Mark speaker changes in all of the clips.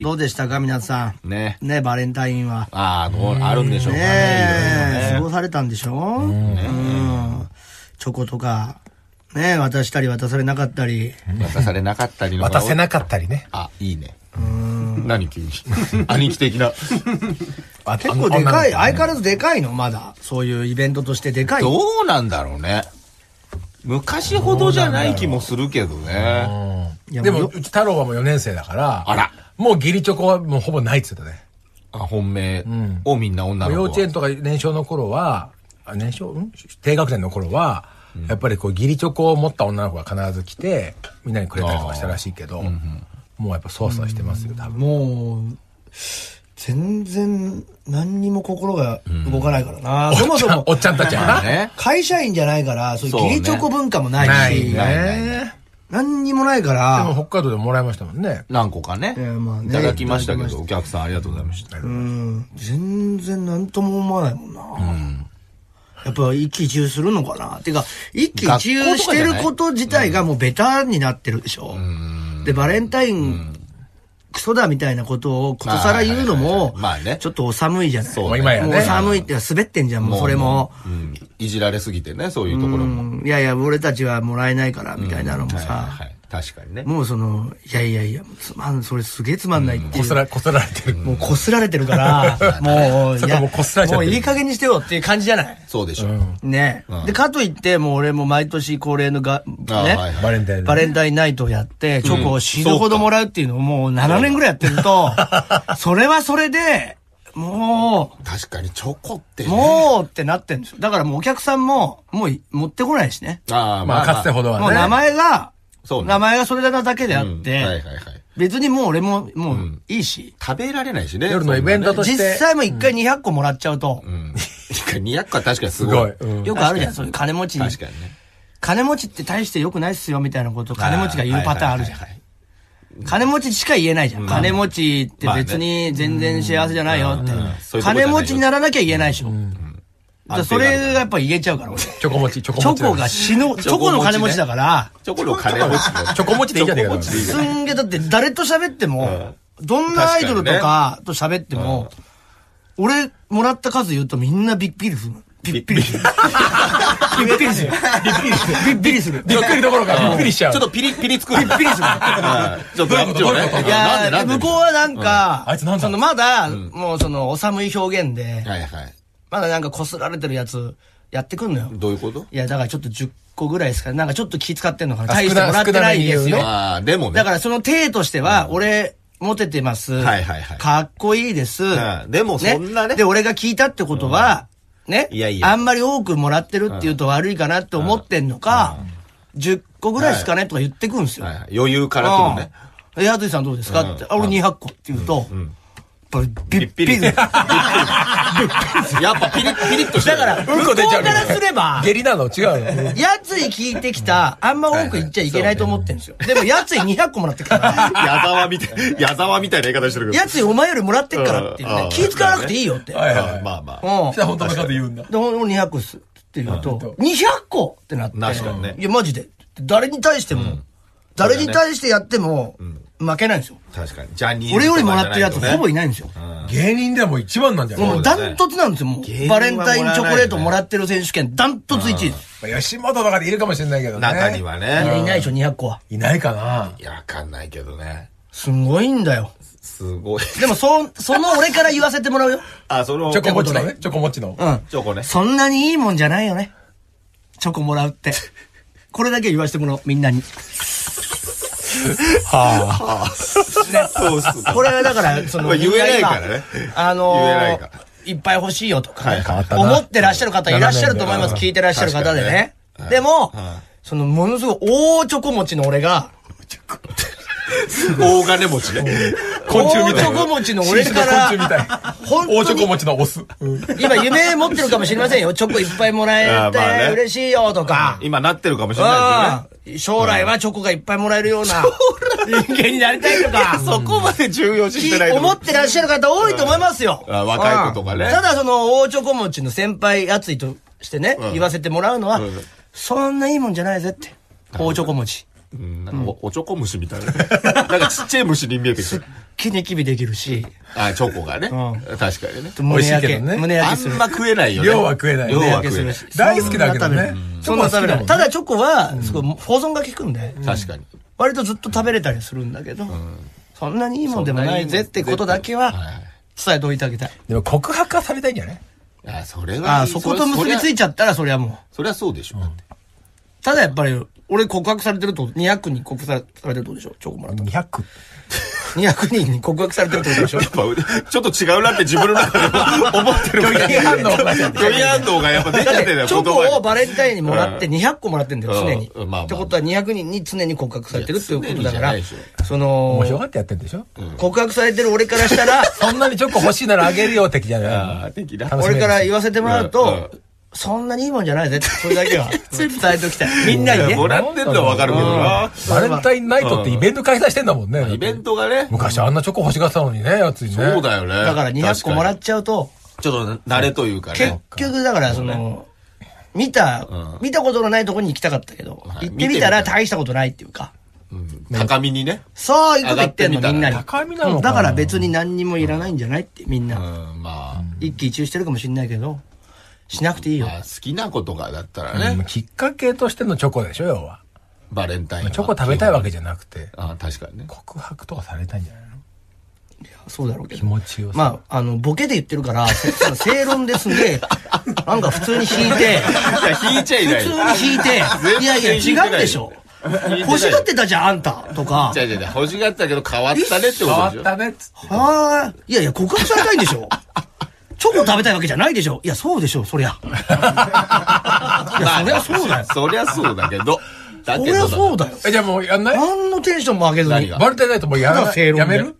Speaker 1: どうでしたか皆さん？
Speaker 2: ね。
Speaker 1: ね、バレンタインは。
Speaker 2: ああ、どう、あるんでしょうかね。
Speaker 1: ねえ、過ごされたんでしょ？うん。チョコとか、ね渡したり渡されなかったり。
Speaker 2: 渡されなかったり
Speaker 3: 渡せなかったりね。
Speaker 2: あ、いいね。何急に？兄貴的な。
Speaker 3: あ
Speaker 1: 結構でかい、
Speaker 3: あ
Speaker 1: 相変わらずでかいの？まだ。そういうイベントとしてでかい。
Speaker 2: どうなんだろうね。昔ほどじゃない気もするけどね。
Speaker 3: でも、
Speaker 1: よ
Speaker 3: うち太郎はもう4年生だから、
Speaker 2: あら。
Speaker 3: もう義理チョコはもうほぼないっつってたね。
Speaker 2: あ本命をみんな女の子は。
Speaker 3: 幼稚園とか年少の頃は、あ年少？ん？低学年の頃は、やっぱりこう義理チョコを持った女の子が必ず来て、みんなにくれたりとかしたらしいけど、もうやっぱ操作してますよ、多分。
Speaker 1: もう、全然何にも心が動かないからな。そもそも
Speaker 3: お、っちゃんたちは
Speaker 2: ね。
Speaker 1: 会社員じゃないから、そういう義理チョコ文化もない
Speaker 3: ない
Speaker 1: し、
Speaker 2: ないない
Speaker 3: ね。
Speaker 1: 何にもないか
Speaker 3: でも
Speaker 1: ら、
Speaker 3: 北海道でもらいましたもんね。
Speaker 2: 何個かね。
Speaker 1: いやまあね
Speaker 2: いただきましたけど、お客さんありがとうございました。
Speaker 1: うん、全然何とも思わないもんな。やっぱ一喜一憂するのかなっていうか、一喜一憂してること自体がもうベタになってるでしょ。で、バレンタイン、クソだみたいなことをことさら言うのも
Speaker 2: まあね、
Speaker 1: ちょっとお寒いじゃない。
Speaker 2: そう
Speaker 3: 今やね
Speaker 1: もう寒いって滑ってんじゃん、もうそれも。
Speaker 2: うん。いじられすぎてね、そういうところも。
Speaker 1: うんいやいや、俺たちはもらえないから、みたいなのもさ、
Speaker 2: はい。確かにね。
Speaker 1: もうその、いやいやいや、つまん、それすげえつまんないっていう。
Speaker 3: こすら、こすられてる。
Speaker 1: もうこすられてるから、もう、いや、
Speaker 3: もうこすられてる
Speaker 1: もういい加減にしてよっていう感じじゃない
Speaker 2: そうでしょう。
Speaker 1: ね、
Speaker 2: うん
Speaker 1: で、かといって、もう俺も毎年恒例のが、ね、
Speaker 3: バレンタイン。
Speaker 1: バレンタインナイトをやって、チョコを死ぬほどもらうっていうのをもう7年ぐらいやってると、それはそれで、も
Speaker 2: 確かにチョコって。
Speaker 1: もうってなってるんですよ。だからもうお客さんも、もう持ってこないしね。
Speaker 2: ああ、
Speaker 3: まあ、かつてほどはね。
Speaker 1: もう名前が、
Speaker 2: そうね
Speaker 1: 名前がそれなだけであって、
Speaker 2: うんはいはいはい。
Speaker 1: 別にもう俺も、もういいし、
Speaker 2: 食べられないしね。
Speaker 3: 夜のイベントと
Speaker 1: 実
Speaker 3: して。
Speaker 1: 際も一回200個もらっちゃうと、
Speaker 2: うん。200個は確かにす
Speaker 3: す
Speaker 2: ごい。
Speaker 3: ごい。うん
Speaker 1: よくあるじゃん、そういう金持ちに。
Speaker 2: 確かにね。
Speaker 1: 金持ちって大して良くないっすよ、みたいなことを金持ちが言うパターンあるじゃん金持ちしか言えないじゃん。金持ちって別に全然幸せじゃないよって金持ちにならなきゃ言えないでしょ。だからそれがやっぱ言えちゃうから、俺。チ
Speaker 3: チョコ餅、チョコ餅。
Speaker 1: ョコが死ぬ、チョコの金持ちだから、
Speaker 2: チョコの金持ちね
Speaker 3: チョコ餅でいいじゃねえか
Speaker 1: すんげえ、だって誰と喋っても、どんなアイドルとかと喋っても、俺もらった数言うとみんなびっくりする。びっくりする。びっくりする。びっくりする。びっくり
Speaker 3: どころかびっくりしちゃう。
Speaker 2: ちょっとピリピリ作る。
Speaker 1: びっくりする。
Speaker 2: はいちょっと、
Speaker 3: どうい
Speaker 1: や
Speaker 2: なんでなんで？
Speaker 1: 向こうはなんか、
Speaker 3: あいつなんだ？
Speaker 1: そのまだ、もうその、お寒い表現で、
Speaker 2: はいはい。
Speaker 1: まだなんか擦られてるやつ、やってくんのよ。
Speaker 2: どういうこと？
Speaker 1: いや、だからちょっと10個ぐらいですかね。なんかちょっと気使ってんのかな。
Speaker 3: あ
Speaker 1: 大してもらってないですよ。
Speaker 2: ああ、でもね。
Speaker 1: だからその体としては、俺、モテてます。
Speaker 2: はいはいはい
Speaker 1: かっこいいです。
Speaker 2: うんでもそんなね
Speaker 1: で、俺が聞いたってことは、ね。
Speaker 2: いやいや
Speaker 1: あんまり多くもらってるって言うと悪いかなって思ってんのか、10個ぐらいですかねとか言ってくんですよ。
Speaker 2: はいはい余裕から来るね。
Speaker 1: うん。え、やついさんどうですかって。あ、俺200個って言うと、やっぱピ
Speaker 2: ッピリ
Speaker 1: だか
Speaker 2: やっぱピリッピリッとしてる。
Speaker 1: ら、向こうからすれば、
Speaker 3: 下痢なの？違うの？
Speaker 1: やつい聞いてきた、あんま多く言っちゃいけないと思ってるんですよ。でも、やつい200個もらってくから。
Speaker 2: 矢沢みたい、矢沢みたいな言い方してるけど。
Speaker 1: やついお前よりもらってっからって。気使わなくていいよって。
Speaker 3: はいはいはい。
Speaker 2: まあまあ。
Speaker 1: うん。
Speaker 3: じゃあ本当のこと言うんだ。
Speaker 1: で、俺200個っすって言うと、200個ってなって。
Speaker 2: 確かにね
Speaker 1: いや、マジで。誰に対しても、誰に対してやっても、負けないんですよ。
Speaker 2: 確かに。ジャニーズ
Speaker 1: 俺よりもらってるやつほぼい
Speaker 2: ない。
Speaker 1: んですよ。
Speaker 3: 芸人ではもう一番なんじゃない？
Speaker 1: もうダントツなんですよ、もう。バレンタインチョコレートもらってる選手権、ダントツ1位です。
Speaker 3: まあ吉本とかでいるかもしれないけどね。
Speaker 2: 中に。はい
Speaker 1: や、い
Speaker 2: ね。
Speaker 1: ないでしょ、200個は。
Speaker 3: いないかない
Speaker 2: や、わかんないけどね。
Speaker 1: すごいんだよ。
Speaker 2: すごい。
Speaker 1: でも、そ、その俺から言わせてもらうよ。
Speaker 2: あ、その、
Speaker 3: チョコ餅のね。チョコ餅の。
Speaker 1: うん。
Speaker 2: チョコね。
Speaker 1: そんなにいいもんじゃないよね。チョコもらうって。これだけ言わせてもらおう、みんなに。
Speaker 3: は
Speaker 2: そうっす。
Speaker 1: これはだから、その、
Speaker 2: まあ言えないからね。
Speaker 1: あのー
Speaker 2: 言えないから。
Speaker 1: いっぱい欲しいよとか、思ってらっしゃる方いらっしゃると思います。
Speaker 3: うん。
Speaker 1: 聞いてらっしゃる方でね。でも、
Speaker 2: はい。
Speaker 1: その、ものすごい大チョコ持ちの俺が、
Speaker 2: 大金持ちね。
Speaker 3: 昆虫みたいな
Speaker 1: 大チョコ持ちの俺か
Speaker 3: 新種の昆虫みたい
Speaker 1: ら、本
Speaker 3: 大チョコ
Speaker 1: 当に、
Speaker 3: 餅のオス。
Speaker 1: 今夢持ってるかもしれませんよ。チョコいっぱいもら
Speaker 2: あ
Speaker 1: えて嬉しいよとか。
Speaker 2: 今なってるかもしれない
Speaker 1: うん将来はチョコがいっぱいもらえるような人間になりたいとか。
Speaker 2: そこまで重要視してないと
Speaker 1: 思ってらっしゃる方多いと思いますよ。
Speaker 2: あ若い子とかね
Speaker 1: うんただその大チョコ持ちの先輩やついとしてね、
Speaker 2: うん
Speaker 1: 言わせてもらうのは、
Speaker 2: うん
Speaker 1: そんないいもんじゃないぜって。大チョコ持ち。
Speaker 2: うん、なんかお、おちょこ虫みたいな。なんかちっちゃい虫に見えてくる。
Speaker 1: 気にきびできるし、
Speaker 2: あ、チョコがね。
Speaker 1: う
Speaker 2: 確かにね。
Speaker 1: 胸焼け、
Speaker 3: 美味しいけどね
Speaker 1: 胸焼けする。
Speaker 2: あんま食えないよね。
Speaker 3: 量は食えないね
Speaker 2: 量
Speaker 1: 胸
Speaker 2: は食えない。
Speaker 3: 大好きだけどね
Speaker 1: そんな食べない。ただチョコは、すごい保存が効くんで、
Speaker 2: 確かに。
Speaker 1: 割とずっと食べれたりするんだけど、そんなにいいもんでもないぜってことだけは伝えておいてあげたい。
Speaker 3: でも告白はされたいんじゃない？
Speaker 2: あ、それは。
Speaker 1: ああ、そこと結びついちゃったらそりゃもう。
Speaker 2: そりゃそうでしょ。
Speaker 1: ただやっぱり、俺告白されてると、200に告白されてるってことでしょ？チョコもらった。
Speaker 3: 200
Speaker 1: 200人に告白されてるってことでしょ？
Speaker 2: やっぱ、ちょっと違うなって自分の中でも思ってるから。
Speaker 3: 拒否反応が。
Speaker 2: 拒否反応がやっぱ出ちゃってんだよ、
Speaker 1: チョコをバレンタインにもらって200個もらってんだよ、
Speaker 2: うん
Speaker 1: 常に。
Speaker 2: うん。まあまあ。
Speaker 1: ってことは200人に常に告白されてるっていうことだからその
Speaker 3: 面、白がってやってんでしょ？
Speaker 1: 告白されてる俺からしたら、
Speaker 3: そんなにチョコ欲しいならあげるよ的じゃない？
Speaker 1: 俺から言わせてもらう
Speaker 2: うん。
Speaker 1: と、そんなにいいもんじゃないぜって、それだけは 伝えておきたい。みんなにね。
Speaker 2: もらってんのはわかるけどな。
Speaker 3: バレンタインナイトってイベント開催してんだもんね。
Speaker 2: イベントがね。
Speaker 3: 昔あんなチョコ欲しがってたのにね、やつにね。
Speaker 2: そうだよね。
Speaker 1: だから200個もらっ
Speaker 2: 確
Speaker 1: ちゃうと、
Speaker 2: ちょっと慣れというか
Speaker 1: 結
Speaker 2: ね。
Speaker 1: 局だからその、見た
Speaker 2: うん、
Speaker 1: 見たことのないとこに行きたかったけど、
Speaker 2: はい
Speaker 1: 行ってみたら大したことないっていうか、
Speaker 2: うん高みにね。
Speaker 1: そういうこと言ってんの、
Speaker 2: み
Speaker 1: んなに。
Speaker 3: 高みなの
Speaker 1: だから別に何にもいらないんじゃないってみん
Speaker 2: う
Speaker 1: な。
Speaker 2: ん、まあ。
Speaker 1: 一喜一憂してるかもしんないけど、しなくていいよ。
Speaker 2: まあ好きなことがだったら
Speaker 3: うん
Speaker 2: ね。
Speaker 3: きっかけとしてのチョコでしょ、要は。
Speaker 2: バレンタインは。
Speaker 3: チョコ食べたいわけじゃなくて、
Speaker 2: あ確かにね。
Speaker 3: 告白とかされたいんじゃないの？
Speaker 1: そうだろうけ
Speaker 3: 気
Speaker 1: ど。
Speaker 3: 持ちをさ。
Speaker 1: まあ、あの、ボケで言ってるから、せ その正論ですんで、なんか普通に引いて、
Speaker 2: いや、引いちゃいない。
Speaker 1: 普通に引いて、いやいや、違うでしょ。欲しがってたじゃん、あんた、とか。
Speaker 2: 違う違う違う。欲しがったけど変わったねって
Speaker 3: 変わ
Speaker 2: ことでしょ。
Speaker 3: ったねっつって。
Speaker 1: はあ、いやいや、告白されたいんでしょチョコ食べたいわけじゃないでしょいや、そうでしょ、そりゃ。いや、そりゃそうだよ。
Speaker 2: そりゃそうだけど。だけど。
Speaker 1: そりゃそうだよ。
Speaker 3: え、じゃあもうやんない？
Speaker 1: 何のテンションも上げずに。
Speaker 2: 何が？
Speaker 3: バレンタインナイトもうやらやめる？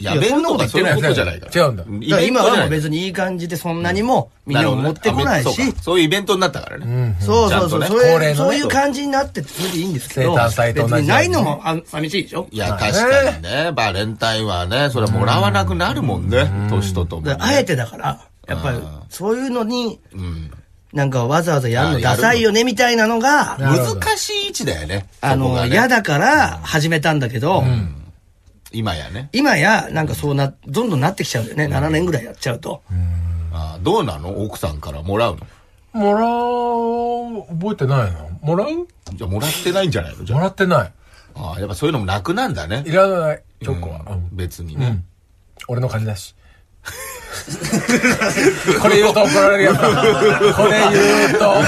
Speaker 2: やめるとかそういうことじゃないから。
Speaker 3: 違うんだ。
Speaker 1: 今は別にいい感じでそんなにもみんなも持ってこないし、
Speaker 2: そういうイベントになったからね。
Speaker 1: そうそうそう、そういう、感じになっててそれでいいんですけど、ないのもあ寂しいでしょ？
Speaker 2: いや、確かにね。バレンタインはね、それはもらわなくなるもんね。年とともに
Speaker 1: あえてだから、やっぱりそういうのに、
Speaker 2: うん。
Speaker 1: なんかわざわざやるのダサいよねみたいなのが、
Speaker 2: 難しい位置だよね。
Speaker 1: あの、嫌だから始めたんだけど、
Speaker 2: 今やね。
Speaker 1: 今やなんかそうな、どんどんなってきちゃうんだよね。7年ぐらいやっちゃうと。
Speaker 2: あどうなの？奥さんからもらうの？
Speaker 3: もらう、覚えてないの？もらう？
Speaker 2: じゃあもらってないんじゃないの？じゃ
Speaker 3: もらってない。
Speaker 2: ああやっぱそういうのもなくなんだね
Speaker 3: い。らない、チョコは。
Speaker 2: うん
Speaker 3: うん
Speaker 2: 別にね。
Speaker 3: 俺の金だし。これ言うと怒られるやつだ。これ言うと、こ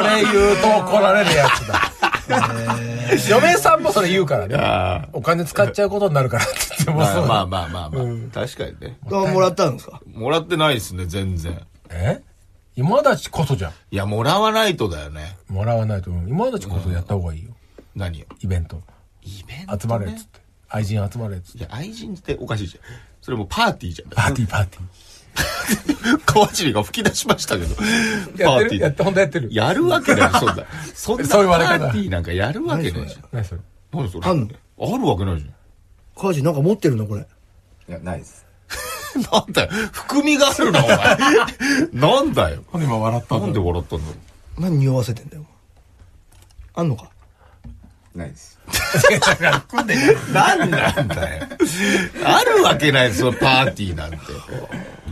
Speaker 3: れ言うと怒られるやつだ。嫁さんもそれ言うからね。
Speaker 2: あ
Speaker 3: お金使っちゃうことになるからって言ってもそう。
Speaker 2: まあまあまあまあまあ。確かにね。
Speaker 1: あもらったんですか？
Speaker 2: もらってないですね、全然。
Speaker 3: え？今立ちこそじゃん。
Speaker 2: いや、もらわないとだよね。
Speaker 3: もらわないと。今立ちこそやった方がいいよ。
Speaker 2: 何よ。
Speaker 3: イベント。
Speaker 2: イベント、ね、
Speaker 3: 集まれっつって。愛人集まれっつって。
Speaker 2: いや、愛人っておかしいじゃん。それもうパーティーじゃん。
Speaker 3: パーティーパーティ
Speaker 2: 川尻が吹き出しましたけど。
Speaker 3: ー。やってる？やって、本当やってる。
Speaker 2: やるわけない、そんな。そんなパーティーなんかやるわけないじゃん。
Speaker 3: 何それ？
Speaker 2: 何それ？
Speaker 1: あんの
Speaker 2: あるわけないじ
Speaker 1: カジなんか持ってるのこれ。
Speaker 4: いや、ないです。
Speaker 2: ゃん。なんだよ。含みがあるな、お前。なんだよ。
Speaker 3: 今笑った
Speaker 2: なんで笑ったんだろう？
Speaker 1: 何匂わせてんだよ。あんのか？
Speaker 4: ないです。
Speaker 2: なんなんだよ。あるわけないそのパーティーなんて。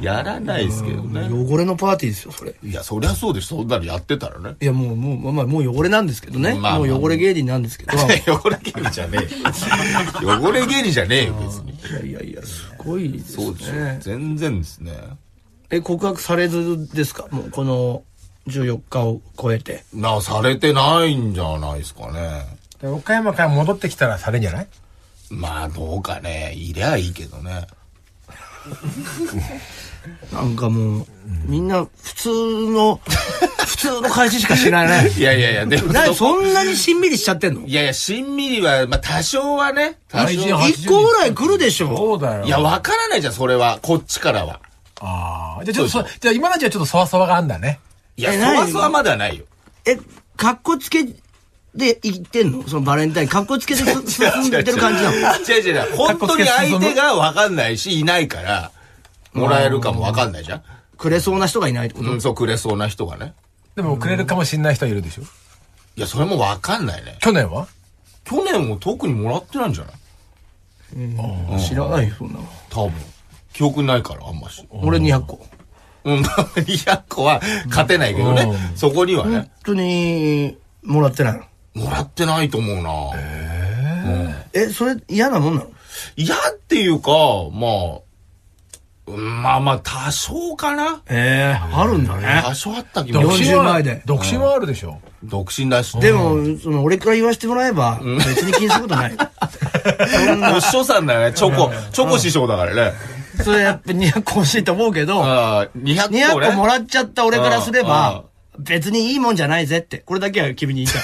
Speaker 2: やらないですけどね。
Speaker 1: 汚れのパーティーですよ、それ。
Speaker 2: いや、そりゃそうです。そんなのやってたらね。
Speaker 1: いや、もう、もう、まあ、もう汚れなんですけどね。
Speaker 2: まあまあ
Speaker 1: もう汚れ芸人なんですけど。
Speaker 2: 汚れ芸人じゃねえよ。汚れ芸人じゃねえよ、別にい。
Speaker 1: やいやいや、すごいです
Speaker 2: そうです
Speaker 1: ね。。
Speaker 2: 全然ですね。
Speaker 1: え、告白されずですかもう、この14日を超えて。
Speaker 2: な、されてないんじゃないですかね。
Speaker 3: で岡山から戻ってきたらされんじゃない？
Speaker 2: まあ、どうかね。いりゃいいけどね。
Speaker 1: なんかもう、みんな普通の、普通の返ししかしないね。
Speaker 2: いやいやいや、でも、
Speaker 1: なそんなにしんみりしちゃってんの？
Speaker 2: いやいや、しんみりは、まあ、多少はね。多少
Speaker 3: 愛人
Speaker 1: 一個ぐらい来るでしょ
Speaker 3: そうだよ。
Speaker 2: いや、わからないじゃん、それは。こっちからは。
Speaker 3: ああ。じゃあちょっとそ、じゃあ今のじゃちょっとそわそわがあんだね。
Speaker 2: いや、
Speaker 1: え
Speaker 2: そわ
Speaker 1: 何
Speaker 2: そわまではないよ。
Speaker 1: え、かっこつけで言ってんの？そのバレンタイン。かっこつけで進んでる感じなの？
Speaker 2: 違う違う違う。本当に相手がわかんないし、いないから、もらえるかもわかんないじゃん。
Speaker 1: くれそうな人がいないってこと、
Speaker 2: うん、そう、くれそうな人がね。
Speaker 3: でもくれるかもしんない人はいるでしょ？
Speaker 2: いや、それもわかんないね。
Speaker 3: 去年は？
Speaker 2: 去年も特にもらってないんじゃない？
Speaker 1: 知らないよ、そんなの。
Speaker 2: 多分。記憶ないから、あんまし。
Speaker 1: 俺200個。
Speaker 2: うん、200個は勝てないけどね。そこにはね
Speaker 1: 本。当に、もらってないの。
Speaker 2: もらってないと思うな。
Speaker 1: え、それ嫌なもんなの？
Speaker 2: 嫌っていうか、まあ、うんまあまあ、多少かな。
Speaker 1: ええあるんだね。
Speaker 2: 多少あった気も
Speaker 1: 独身
Speaker 2: する。
Speaker 1: は前で
Speaker 3: 独身はあるでしょ。
Speaker 2: 独身だし。
Speaker 1: でも、その、俺から言わせてもらえば、別に気にすることない。
Speaker 2: も う師匠さんだよね。チョコ、チョコ師匠だからね。
Speaker 1: それやっぱ200個欲しいと思うけど、
Speaker 2: ああ、200個ね。
Speaker 1: 200個もらっちゃった俺からすれ
Speaker 2: うん
Speaker 1: ば、別にいいもんじゃないぜって。これだけは君に言いたい。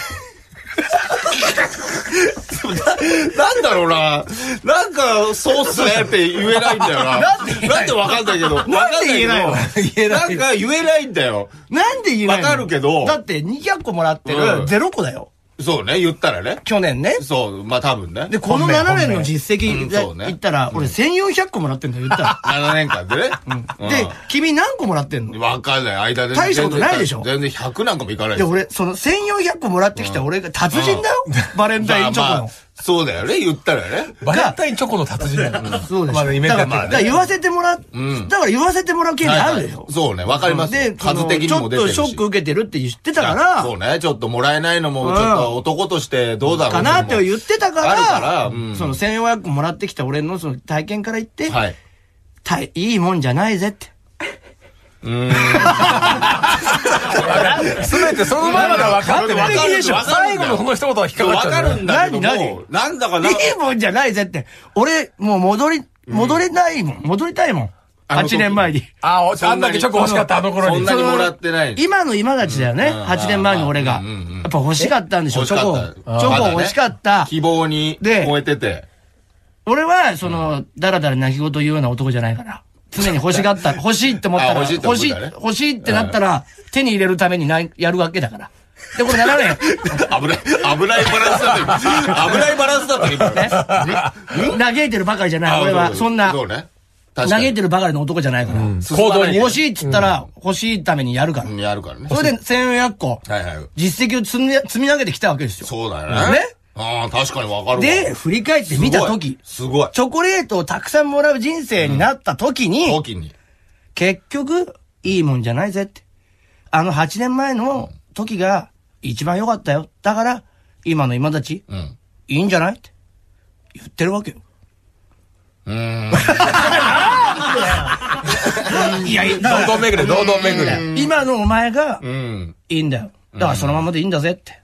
Speaker 2: なんだろうな。なんか、そうっすねって言えないんだよな。なんでわかんないけど。わかんないけど。
Speaker 1: 言えないの？言えない
Speaker 2: なんか言えないんだよ。
Speaker 1: なんで言えないの？
Speaker 2: わかるけど
Speaker 1: だって200個もらってる
Speaker 2: うん
Speaker 1: 0個だよ。
Speaker 2: そうね、言ったらね。
Speaker 1: 去年ね。
Speaker 2: そう、まあ多分ね。
Speaker 1: で、この
Speaker 3: 本命
Speaker 1: 7年の実績で
Speaker 2: うんそうね
Speaker 1: 言ったら、俺1400個もらってんだよ、言ったら。
Speaker 2: 7年間でね。うん
Speaker 1: で、君何個もらってんの？
Speaker 2: わかんない。間で。
Speaker 1: 大したことないでしょ？
Speaker 2: 全然100なんかもいかない
Speaker 1: で、俺、その1400個もらってきた俺が達人だよ？バレンタインチョコの
Speaker 2: まあまあ。そうだよね、言ったらね。
Speaker 3: バレンタインチョコの達人だから。
Speaker 1: そうでしょ。
Speaker 3: まだイメージ
Speaker 1: だから、だから言わせてもら、だから言わせてもらう権利あるでしょ。
Speaker 2: そうね、わかります。
Speaker 1: で、
Speaker 2: 数的に
Speaker 1: ちょっと
Speaker 2: も出てるし。
Speaker 1: ショック受けてるって言ってたか
Speaker 2: あ
Speaker 1: ら、
Speaker 2: そうね、ちょっともらえないのも、ちょっと男としてどうだろう
Speaker 1: かなって言ってたから、
Speaker 2: あるからうん
Speaker 1: その1400個もらってきた俺のその体験から言って、
Speaker 2: はい
Speaker 1: いいもんじゃないぜって。
Speaker 3: すべてその前までは分かって
Speaker 2: 完璧でしょ
Speaker 3: 最後のその一言は引っかかっちゃう。
Speaker 2: わかるんだけど
Speaker 1: 何
Speaker 2: も、なんだかな。
Speaker 1: いいもんじゃないぜって。俺、もう戻り、戻れないもん。戻りたいもん。
Speaker 2: あの時
Speaker 1: 8年前に。
Speaker 3: ああ、あんだけチョコ欲しかったあの頃に
Speaker 2: そん。なにもらってない。
Speaker 1: 今の今立ちだよね。
Speaker 2: うん
Speaker 1: 8年前の俺が。やっぱ欲しかったんでしょ、チョコチョコ欲しかった。
Speaker 2: 希望に
Speaker 1: で
Speaker 2: 燃えてて。
Speaker 1: 俺は、その、だらだら泣き言言うような男じゃないから。常に欲しがった、欲しいって思ったら、
Speaker 2: あ欲しいって思ったね
Speaker 1: 欲しいってなったら、手に入れるためになやるわけだから。で、これ7年、
Speaker 2: 危ない、危ないバランスだった。危ないバランスだった今。
Speaker 1: 嘆いてるばかりじゃない。
Speaker 2: あ
Speaker 1: 俺は、
Speaker 2: う
Speaker 1: そんな、
Speaker 2: そうね。
Speaker 1: 嘆いてるばかりの男じゃないから。
Speaker 2: 行動に
Speaker 1: 欲しいっつったら、欲しいためにやるから。
Speaker 2: やるからね。
Speaker 1: それで1400個。実績を積み積み上げてきたわけですよ。
Speaker 2: そうだよね。
Speaker 1: ね
Speaker 2: ああ、確かにわかるわ。
Speaker 1: で、振り返って見た時、
Speaker 2: すごい。
Speaker 1: チョコレートをたくさんもらう人生になった時に、
Speaker 2: 時に。
Speaker 1: 結局、いいもんじゃないぜって。あの8年前の時が一番良かったよ。だから、今の今立ち、
Speaker 2: うん。
Speaker 1: いいんじゃないって言ってるわけよ。
Speaker 2: うーん。
Speaker 1: いや、いや
Speaker 3: 堂々巡れ、堂々巡れ。
Speaker 1: 今のお前が
Speaker 2: うん。
Speaker 1: いいんだよ。だからそのままでいいんだぜって。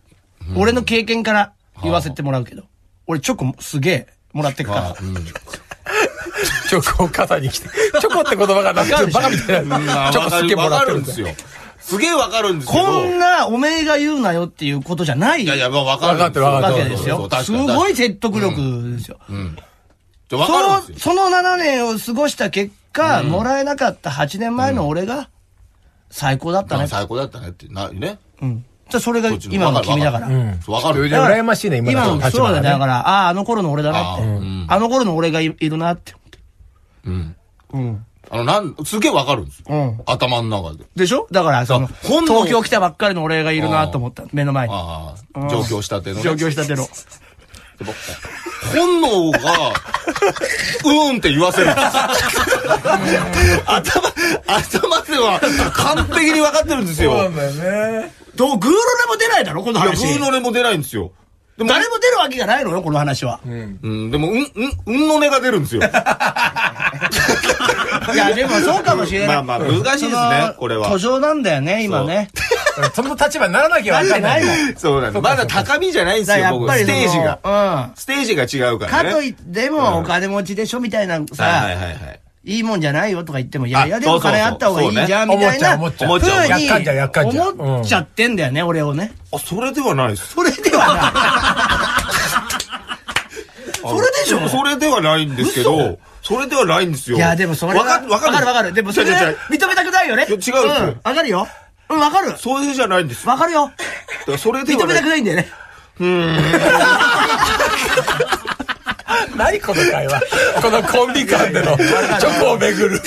Speaker 1: 俺の経験から言わせてもらうけど。俺チョコすげえもらってくから。
Speaker 3: チョコを肩に来て。チョコって言葉がなくてバカみたいな。チョコすっげえもらってるんですよ。
Speaker 2: わかるんですよ。すげえわかるんですけど。
Speaker 1: こんなおめえが言うなよっていうことじゃない
Speaker 2: いやいや、まあわかる。
Speaker 3: わかってる
Speaker 1: ですよ。すごい説得力ですよ。そ。の、その7年を過ごした結果、もらえなかった8年前の俺が、最高だったね。
Speaker 2: あ最高だったねって、な、ね。
Speaker 1: うん。じゃあそれが今の君だから。
Speaker 3: うん。
Speaker 2: わかる。
Speaker 3: で羨ましいね、今
Speaker 1: 今
Speaker 3: の
Speaker 1: のそうだね。だから、ああ、あの頃の俺だなって。
Speaker 2: あーうん
Speaker 1: あの頃の俺がいいるなって。
Speaker 2: うん。
Speaker 1: うん。
Speaker 2: あの、なん、すげえわかるんですよ。
Speaker 1: うん。
Speaker 2: 頭の中で。
Speaker 1: でしょ？だから、その、東京来たばっかりの俺がいるなと思った。目の前に。
Speaker 2: ああ、上京したてのね。
Speaker 1: 上京したての。
Speaker 2: でも本能が、うーんって言わせるんです頭、頭では完璧に分かってるんですよ。
Speaker 3: そうなんだよね。
Speaker 1: どう、グーの音も出ないだろ？この
Speaker 2: いや、
Speaker 1: 話。
Speaker 2: グーの音も出ないんですよ。でも、
Speaker 1: 誰も出るわけがないのよ、この話は。
Speaker 2: うん、でも、うん、うん、うんの音が出るんですよ。
Speaker 1: いや、でもそうかもしれない。
Speaker 2: まあまあ難しいですねこれは
Speaker 1: 途上なんだよね、今ね。
Speaker 3: その立場にならなきゃわかんない。
Speaker 1: なってないもん
Speaker 2: そうなんです。まだ高みじゃないんですよ、僕。
Speaker 1: だからやっぱり
Speaker 2: ステージが。
Speaker 1: が。
Speaker 2: ステージが違う
Speaker 1: うん。
Speaker 2: からね。
Speaker 1: かといっても、お金持ちでしょみたいなさ、
Speaker 2: はいはい。
Speaker 1: いいもんじゃないよとか言っても、いやいや、
Speaker 2: あ
Speaker 1: でも金あった方がいいじゃん、みたいな。
Speaker 3: 思っちゃう思
Speaker 2: っちゃう
Speaker 3: やっかんじゃうやっかんじゃう
Speaker 1: 思っちゃってんだよね、俺をね。
Speaker 2: あ、それではないです。
Speaker 1: それでは それでしょ？
Speaker 2: それではないんですけど、それではないんですよ。
Speaker 1: ない。いや、でもそれは。
Speaker 2: わかる、わかる。
Speaker 1: わかるわかる。でもそれ認めたくないよね。
Speaker 2: いや違う
Speaker 1: うんわかるよ。うん、わかる。
Speaker 2: それじゃないんです。
Speaker 1: わかるよ。
Speaker 2: だからそれでは
Speaker 1: 認めたく
Speaker 2: ない。
Speaker 1: んだよね。
Speaker 3: 何この会話。このコンビ間でのチョコを巡る。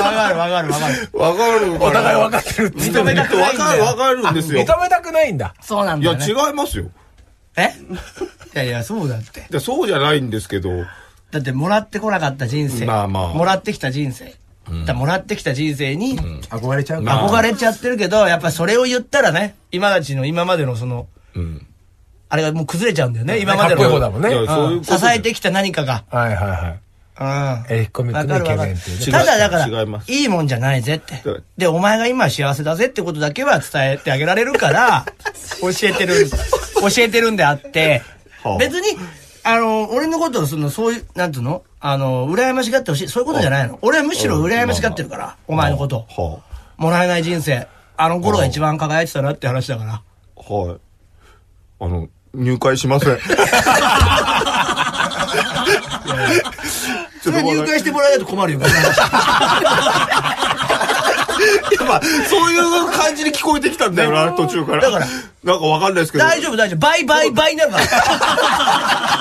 Speaker 1: わかるわかるわかる。
Speaker 2: わかる
Speaker 3: お互い分かってる
Speaker 1: 認めたくないんだよ
Speaker 2: わかる、わかるんですよ。
Speaker 3: 認めたくないんだ。
Speaker 1: そうなん
Speaker 2: いや、
Speaker 1: だよね。
Speaker 2: 違いますよ。
Speaker 1: え？いやいや、そうだって。
Speaker 2: でそうじゃないんですけど、
Speaker 1: だって、もらってこなかった人生。
Speaker 2: まあまあ
Speaker 1: もらってきた人生。だからもらってきた人生に、
Speaker 3: 憧れちゃう
Speaker 2: まあ
Speaker 1: 憧れちゃってるけど、やっぱそれを言ったらね、今たちの今までのその、
Speaker 2: うん。
Speaker 1: あれがもう崩れちゃうんだよね、今までの。
Speaker 3: だもんね。うん
Speaker 1: 支えてきた何かが。
Speaker 3: はいはいはい。
Speaker 1: うん。
Speaker 3: エレキコミックのイケメンっていうね
Speaker 1: ただだから、
Speaker 2: 違い
Speaker 1: いいもんじゃないぜって
Speaker 2: はい。
Speaker 1: で、お前が今幸せだぜってことだけは伝えてあげられるから、教えてる、教えてるんであって
Speaker 2: はあ、
Speaker 1: 別に、あの、俺のことをその、そういう、なんつうの？あの、羨ましがってほしい。そういうことじゃないの。俺はむしろ羨ましがってるから、お前のこと。
Speaker 2: は
Speaker 1: もらえない人生。あの頃が一番輝いてたなって話だから。
Speaker 2: あ、はい。あの、入会しません。
Speaker 1: それは入会してもらえないと困るよ。
Speaker 2: やっぱ、そういう感じに聞こえてきたんだよな、途中から。
Speaker 1: だから
Speaker 2: なんかわかんないですけど。
Speaker 1: 大丈夫大丈夫。倍倍倍になるから。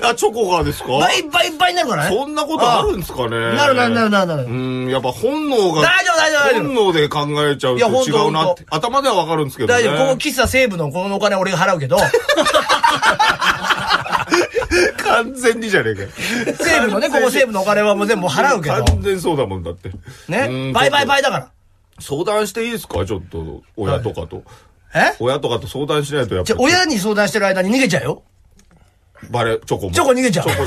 Speaker 2: あ、チョコがですか？
Speaker 1: 倍倍倍になるからね。
Speaker 2: そんなことあるんですかね？
Speaker 1: なるなるなるなるなる。
Speaker 2: うん、やっぱ本能が、
Speaker 1: 大丈夫大丈夫大丈夫
Speaker 2: 本能で考えちゃう
Speaker 1: と
Speaker 2: と違うなって。頭ではわかるんですけどね。
Speaker 1: 大丈夫。ここ喫茶西部のこのお金俺が払うけど、
Speaker 2: 完全にじゃねえかよ。
Speaker 1: 西部のね、ここ西部のお金はもう全部払うけど。
Speaker 2: 完全そうだもんだって。
Speaker 1: ね？
Speaker 2: うん。
Speaker 1: 倍倍倍だから。
Speaker 2: 相談していいですか？ちょっと、親とかと。
Speaker 1: え？
Speaker 2: 親とかと相談しないとやっぱ
Speaker 1: じゃ、親に相談してる間に逃げちゃうよ。
Speaker 2: バレ、チョコも。
Speaker 1: チョコ逃げちゃう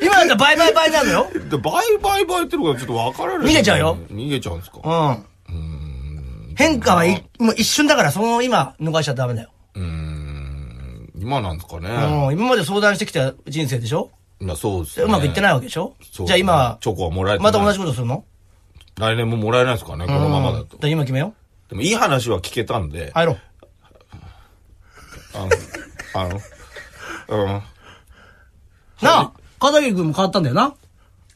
Speaker 1: 今だったら倍倍倍なのよ。
Speaker 2: で、バイバイバイってるのがちょっとわからない。
Speaker 1: 逃げちゃうよ。
Speaker 2: 逃げちゃうんですか？
Speaker 1: うん。変化はいもう一瞬だから、その今、逃しちゃダメだよ。
Speaker 2: うーん。今なんですかね。
Speaker 1: うん。今まで相談してきた人生でしょ？
Speaker 2: まあそうですね。
Speaker 1: うまくいってないわけでしょ？
Speaker 2: そう
Speaker 1: じゃあ今、
Speaker 2: チョコはもらえて
Speaker 1: また同じ
Speaker 2: こ
Speaker 1: ことするの？
Speaker 2: と。来年ももらえないですかね、このままだと
Speaker 1: じ。ゃあ今決めよ
Speaker 2: でもいい話は聞けたんで
Speaker 1: う。、入ろう。
Speaker 2: あの、あの、うん。
Speaker 1: なあ片桐君も変わったんだよな。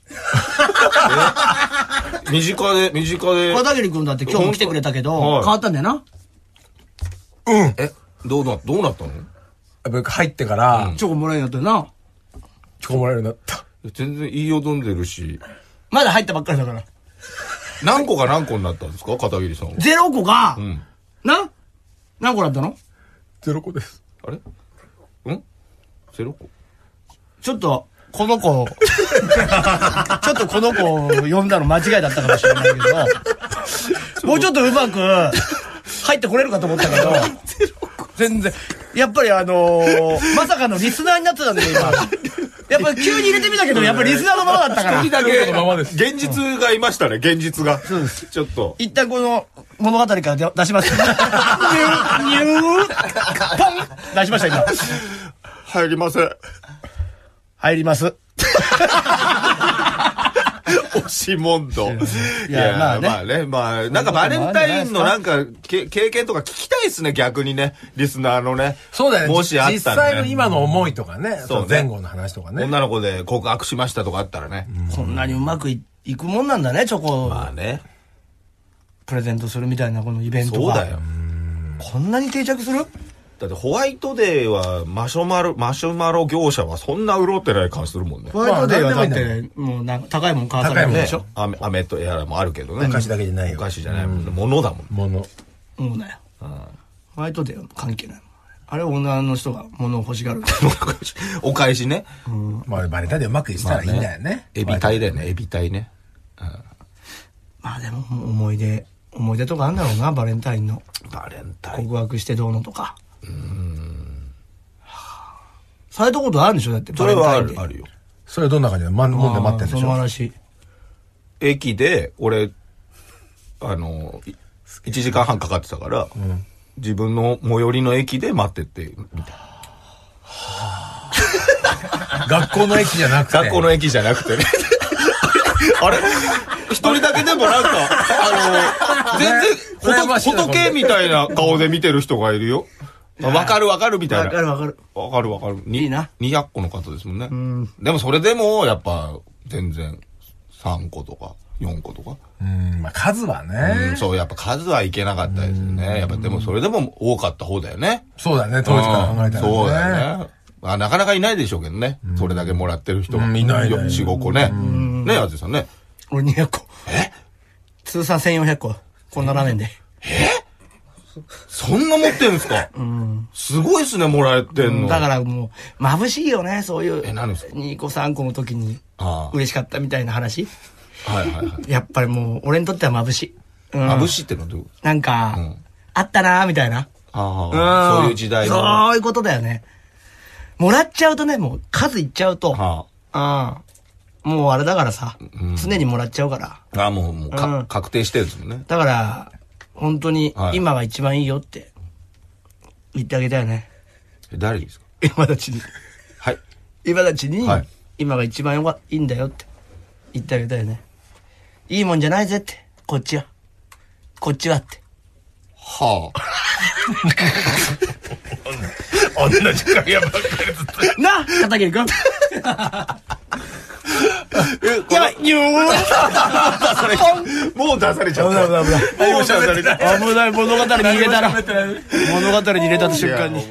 Speaker 2: 身近で、身近で。
Speaker 1: 片桐君だって今日も来てくれたけど、
Speaker 2: はい。
Speaker 1: 変わったんだよな。
Speaker 2: え、どうな、どうなったの？
Speaker 3: 僕入ってから、
Speaker 1: チョコもらえるようになったよな。
Speaker 3: チョコもらえるようになった。
Speaker 2: 全然言いよどんでるし。
Speaker 1: まだ入ったばっかりだから。
Speaker 2: 何個か何個になったんですか？片桐さんは。
Speaker 1: ゼロ個が、
Speaker 2: ん。
Speaker 1: な？何個だったの？
Speaker 3: ゼロ個です。
Speaker 2: あれ？ん？ゼロ個
Speaker 1: ちょっと、この子、ちょっとこの子を呼んだの間違いだったかもしれないけど、もうちょっとうまく入ってこれるかと思ったけど、全然、やっぱりあのーまさかのリスナーになってたんだよ、今。やっぱり急に入れてみたけど、やっぱりリスナーのままだったから
Speaker 2: 一。人だけ、
Speaker 3: のままです
Speaker 2: 現実がいましたね、現実が。ちょっと。
Speaker 1: 一旦この物語から出出します。ニュー、ニュー、ポン出しました、今。
Speaker 2: 入りません。
Speaker 1: 入ります。
Speaker 2: 押し問答。い
Speaker 1: やまあね
Speaker 2: まあね。まあ、なんかバレンタインのなんか、け経験とか聞きたいですね、逆にね。リスナーのね。
Speaker 3: そうだよね。
Speaker 2: もしあったら、ね。
Speaker 3: 実際の今の思いとかね。
Speaker 2: そ
Speaker 3: うう前後の話とかね。
Speaker 2: 女の子で告白しましたとかあったらね。
Speaker 1: こんなにうまくいいくもんなんだね、チョコを
Speaker 2: まあね。
Speaker 1: プレゼントするみたいなこのイベントが。
Speaker 2: そうだよ。
Speaker 1: こんなに定着する？
Speaker 2: だってホワイトデーはマシュマロ、マシュマロ業者はそんな潤ってない感じするもんね
Speaker 1: ホ。ワイトデーはだって、もうなんか高いもん買わされる
Speaker 3: 高いもん
Speaker 2: ね
Speaker 1: でしょ？
Speaker 2: 飴飴とやらもあるけどね。
Speaker 3: お菓子だけじゃないよ
Speaker 2: お菓子じゃないもんね。物だもん。
Speaker 3: もの。
Speaker 1: そうだよ。ホワイトデーは関係ないもん。あれ女の人が物を欲しがる。
Speaker 2: お返しね。
Speaker 3: まあバレンタインでうまくいってたらいいんだよね。
Speaker 2: エビタイだよね、エビタイね。
Speaker 1: まあでも思い出、思い出とかあんだろうな、バレンタインの。
Speaker 2: バレンタイン。
Speaker 1: 告白してどうのとか。されたことあるんでしょ？だって。
Speaker 2: それはあるあるよ。
Speaker 3: それはどんな感じ？でまもんで待ってんでし
Speaker 1: あーその
Speaker 3: ょ
Speaker 1: 話。
Speaker 2: 駅で、俺、あの、い1時間半かかってたから、自分の最寄りの駅で待ってって、みたい
Speaker 3: 学校の駅じゃなくて。
Speaker 2: 学校の駅じゃなくてね。あれ？一人だけでもなんか、あの、全然、仏みたいな顔で見てる人がいるよ。わかるわかるみたい
Speaker 1: わ
Speaker 2: な。
Speaker 1: かるわかる。
Speaker 2: わかるわかる。に
Speaker 1: いいな。
Speaker 2: 200個の方ですもんね。でもそれでも、やっぱ、全然、3個とか、4個とか。
Speaker 3: うん、まあ数は
Speaker 2: うん
Speaker 3: ね。
Speaker 2: そう、やっぱ数はいけなかったですよね。やっぱでもそれでも多かった方だよね。
Speaker 3: そうだね、当時から考えたらね。
Speaker 2: そうだよね。あなかなかいないでしょうけどね。それだけもらってる人が。
Speaker 3: うんいないいない
Speaker 2: 4、5個ね。ね、あずさんね。
Speaker 1: 俺200個。え？通算1400個。こんなラーメンで。
Speaker 2: そんな持ってんすか？すごいっすね、もらえてんの。
Speaker 1: だからもう、眩しいよね、そういう。
Speaker 2: え何ですか
Speaker 1: ？2個3個の時に嬉しかったみたいな話。
Speaker 2: はいはいはい。
Speaker 1: やっぱりもう、俺にとっては眩しい。うん
Speaker 2: 眩しいってのはどういう？こと
Speaker 1: なんか、
Speaker 2: うん
Speaker 1: あったなーみたいな。
Speaker 2: あ
Speaker 1: ん
Speaker 2: あ、そういう時代の。は
Speaker 1: そういうことだよね。もらっちゃうとね、もう数いっちゃうと、
Speaker 2: あ
Speaker 1: うん。もうあれだからさ、
Speaker 2: うん
Speaker 1: 常にもらっちゃうから。
Speaker 2: ああ、もう、もうか、
Speaker 1: うん
Speaker 2: 確定してるんですもんね。
Speaker 1: だから、本当に
Speaker 2: はい
Speaker 1: 今が一番いいよって言ってあげたよね。
Speaker 2: え誰にですか？
Speaker 1: 今たちに。
Speaker 2: はい。
Speaker 1: 今たちに
Speaker 2: はい、
Speaker 1: 今が一番いいんだよって言ってあげたよね。いいもんじゃないぜって、こっちは。こっちはって。
Speaker 2: はあ。
Speaker 3: 同じ会話 ばっかりずっと。
Speaker 1: なあ片桐君
Speaker 2: え、
Speaker 1: やばいニュー
Speaker 2: もう出されちゃった。
Speaker 3: 危ない危ない危ない。
Speaker 2: もう出されちゃった。
Speaker 1: 危ない物語に入れたら、物語に入れた瞬間に。